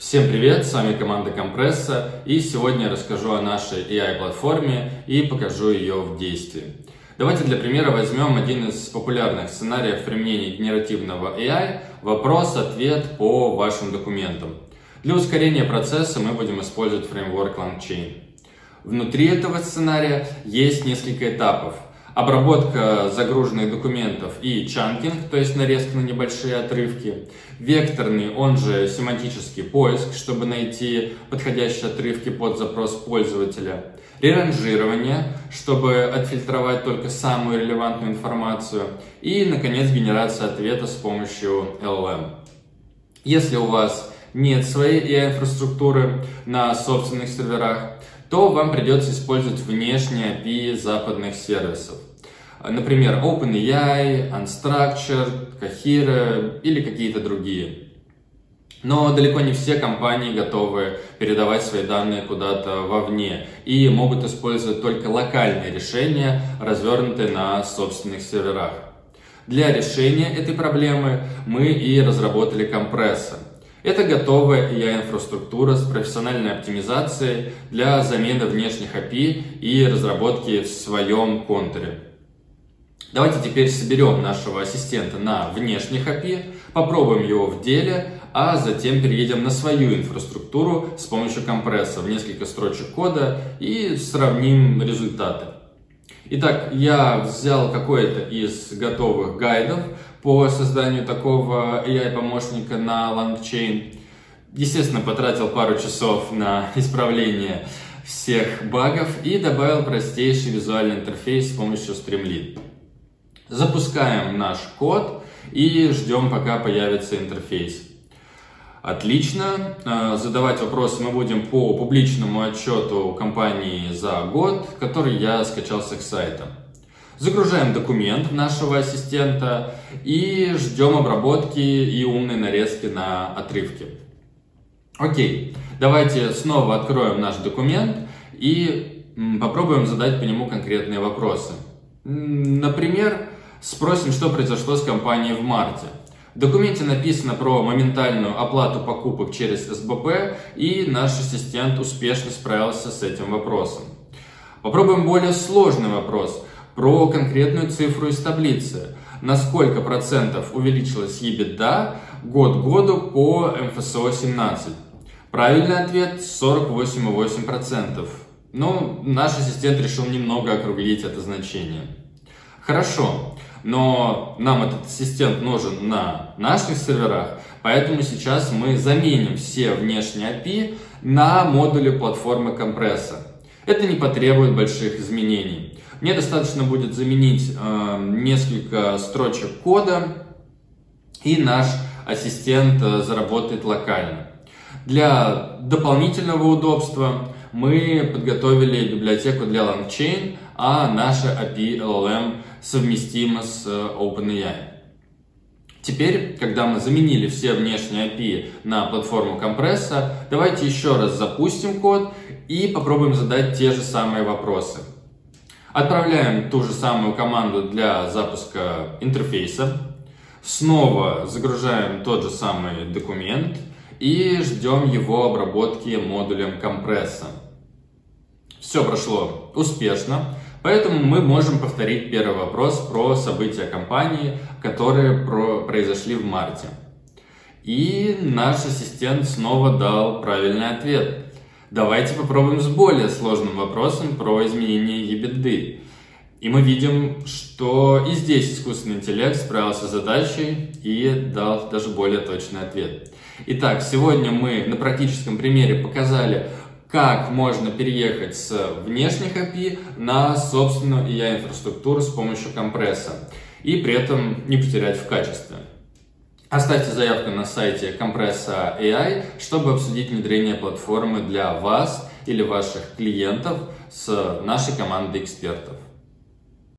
Всем привет, с вами команда Компресса и сегодня я расскажу о нашей AI-платформе и покажу ее в действии. Давайте для примера возьмем один из популярных сценариев применения генеративного AI – вопрос-ответ по вашим документам. Для ускорения процесса мы будем использовать фреймворк LangChain. Внутри этого сценария есть несколько этапов – обработка загруженных документов и чанкинг, то есть нарезка на небольшие отрывки, векторный, он же семантический поиск, чтобы найти подходящие отрывки под запрос пользователя, реранжирование, чтобы отфильтровать только самую релевантную информацию, и, наконец, генерация ответа с помощью LLM. Если у вас нет своей AI-инфраструктуры на собственных серверах, то вам придется использовать внешние API западных сервисов. Например, OpenAI, Unstructured, Cohere или какие-то другие. Но далеко не все компании готовы передавать свои данные куда-то вовне и могут использовать только локальные решения, развернутые на собственных серверах. Для решения этой проблемы мы и разработали компрессор – это готовая AI-инфраструктура с профессиональной оптимизацией для замены внешних API и разработки в своем контуре. Давайте теперь соберем нашего ассистента на внешних API, попробуем его в деле, а затем переедем на свою инфраструктуру с помощью компресса в несколько строчек кода и сравним результаты. Итак, я взял какой-то из готовых гайдов по созданию такого AI-помощника на LangChain. Естественно, потратил пару часов на исправление всех багов и добавил простейший визуальный интерфейс с помощью Streamlit. Запускаем наш код и ждем, пока появится интерфейс. Отлично. Э, задавать вопросы мы будем по публичному отчету компании за год, который я скачал с их сайта. Загружаем документ нашего ассистента и ждем обработки и умной нарезки на отрывки. Окей, давайте снова откроем наш документ и попробуем задать по нему конкретные вопросы. Например, спросим, что произошло с компанией в марте. В документе написано про моментальную оплату покупок через СБП, и наш ассистент успешно справился с этим вопросом. Попробуем более сложный вопрос про конкретную цифру из таблицы. На сколько процентов увеличилась EBITDA год году по МФСО 17? Правильный ответ 48,8%. Ну, наш ассистент решил немного округлить это значение. Хорошо но нам этот ассистент нужен на наших серверах, поэтому сейчас мы заменим все внешние API на модули платформы компресса. Это не потребует больших изменений. Мне достаточно будет заменить э, несколько строчек кода, и наш ассистент э, заработает локально. Для дополнительного удобства мы подготовили библиотеку для LangChain, а наша API LLM совместима с э, OpenAI. Теперь, когда мы заменили все внешние API на платформу компресса, давайте еще раз запустим код и попробуем задать те же самые вопросы. Отправляем ту же самую команду для запуска интерфейса. Снова загружаем тот же самый документ и ждем его обработки модулем компресса. Все прошло успешно. Поэтому мы можем повторить первый вопрос про события компании, которые про произошли в марте. И наш ассистент снова дал правильный ответ. Давайте попробуем с более сложным вопросом про изменение EBITDA. И мы видим, что и здесь искусственный интеллект справился с задачей и дал даже более точный ответ. Итак, сегодня мы на практическом примере показали, как можно переехать с внешних API на собственную AI-инфраструктуру с помощью компресса и при этом не потерять в качестве. Оставьте заявку на сайте Compressa AI, чтобы обсудить внедрение платформы для вас или ваших клиентов с нашей командой экспертов.